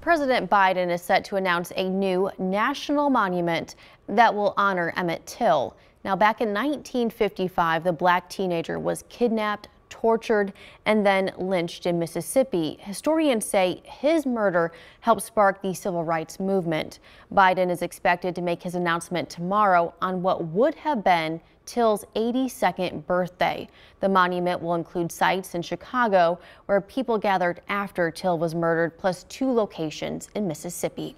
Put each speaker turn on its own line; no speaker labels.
President Biden is set to announce a new national monument that will honor Emmett Till. Now, back in 1955, the black teenager was kidnapped, tortured, and then lynched in Mississippi. Historians say his murder helped spark the civil rights movement. Biden is expected to make his announcement tomorrow on what would have been Till's 82nd birthday. The monument will include sites in Chicago where people gathered after Till was murdered, plus two locations in Mississippi.